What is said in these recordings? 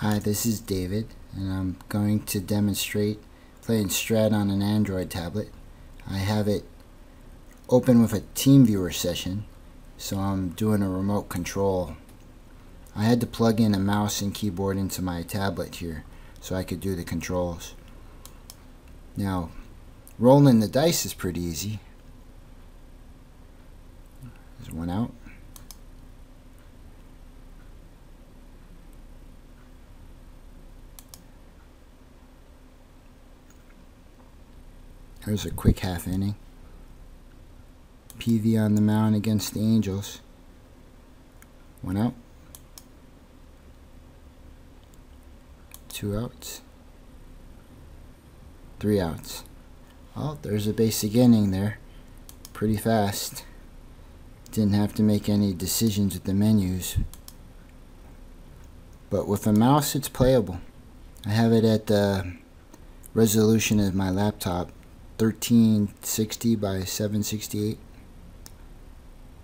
Hi, this is David, and I'm going to demonstrate playing Strat on an Android tablet. I have it open with a TeamViewer session, so I'm doing a remote control. I had to plug in a mouse and keyboard into my tablet here so I could do the controls. Now, rolling the dice is pretty easy. There's one out. There's a quick half inning. Peavy on the mound against the Angels. One out. Two outs. Three outs. Oh, there's a basic inning there. Pretty fast. Didn't have to make any decisions with the menus. But with a mouse, it's playable. I have it at the resolution of my laptop 1360 by 768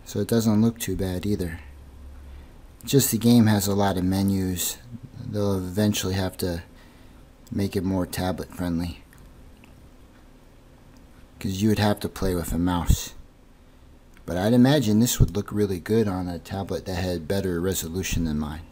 so it doesn't look too bad either. Just the game has a lot of menus. They'll eventually have to make it more tablet friendly. Because you would have to play with a mouse. But I'd imagine this would look really good on a tablet that had better resolution than mine